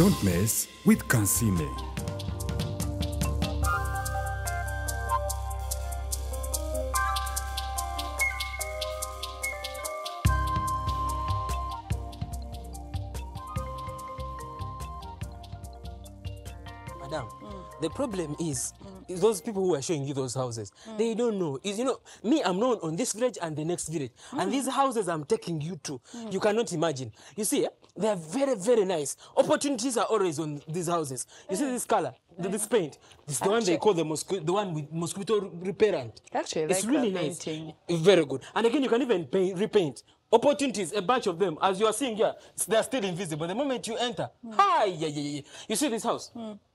Don't mess with Kansiime. Madam, the problem is, is those people who are showing you those houses, mm. they don't know. Is you know, me, I'm known on this village and the next village, and mm. these houses I'm taking you to, you cannot imagine. You see, eh, they are very, very nice. Opportunities are always on these houses. You see this color, th- this paint, this is the one they call the mosquito, the one with mosquito repellent. Actually, it's like really nice. painting. Very good. And again, you can even paint, repaint. Opportunities, a bunch of them, as you are seeing here, they're still invisible. The moment you enter, hi, yeah, yeah, yeah. You see this house?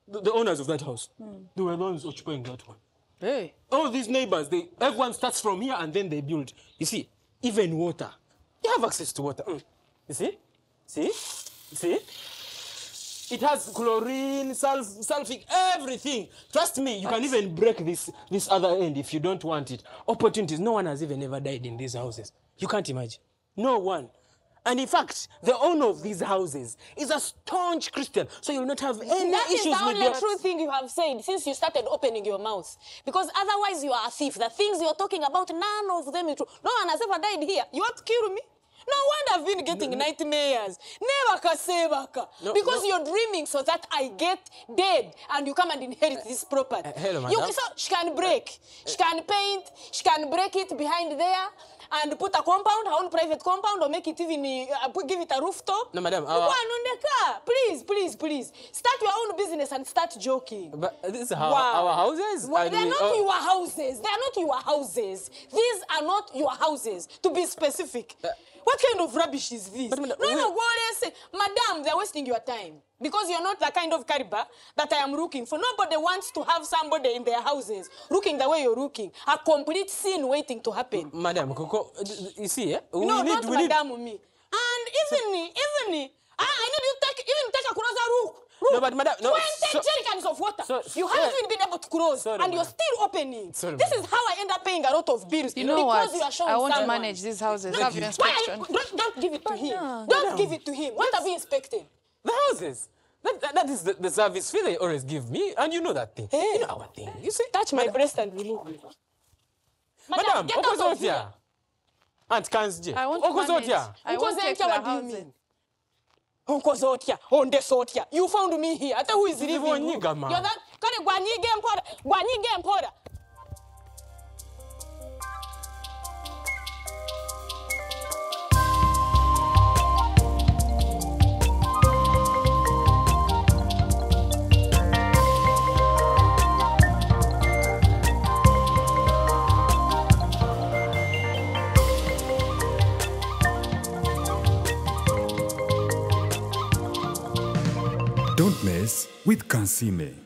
The, the owners of that house, they were the ones occupying that one. Hey. All these neighbors, they everyone starts from here and then they build. You see, even water. You have access to water. Mm. You see? See? See? It has chlorine, sulf- sulfic, everything. Trust me, you can even break this this other end if you don't want it. Opportunities. No one has even ever died in these houses. You can't imagine. No one. And in fact, the owner of these houses is a staunch Christian, so you'll not have any That is issues the only your true thing you have said since you started opening your mouth. Because otherwise you are a thief. The things you're talking about, none of them is true. No one has ever died here. You want to kill me? No wonder I've been getting nightmares. Never kasebaka. No, because no. you're dreaming so that I get dead and you come and inherit this property. uh, hello, You, so she can break. She can paint. She can break it behind there and put a compound, her own private compound, or make it even, uh, give it a rooftop. No, madam, You our- go and on the car. Please, please, please. Start your own business and start joking. But this is Wow. our houses. Well, they're we- not oh, your houses. They're not your houses. These are not your houses, to be specific. what kind of rubbish is this? But, madam, no, no, and say, Madam, they're wasting your time. Because you're not the kind of caliber that I am looking for. Nobody wants to have somebody in their houses looking the way you're looking. A complete scene waiting to happen. Madam, Coco, you see, eh? we no, need, not we need, Madam me. And even, even, I, I need you take, even take a closer look. Look, No, but madam, no, 20 so- jerrycans of water. so- you haven't even been able to close, sorry, and you're still opening. Sorry, this is how I end up paying a lot of bills. You know because what? You are showing I want to manage these houses. No, Have your why inspection. you- Don't, don't give it to him. no. Don't give it to him. What have you inspected? the houses. That, that, that is the, the service fee they always give me, and you know that thing. Eh. You know our thing. You see? Touch my breast and remove me. Madam, get out of Okozotia. here. Aunt Kansiime. I want to manage. Okozotia. I won't take Ukozotia, the what do you houses. mean? Onkozotia, ondesotia. You found me here. Ate who is living? Ndivonyiga, ma. You're that. Kale gwanyige mpora. Gwanyige mpora. Don't mess with Kansiime.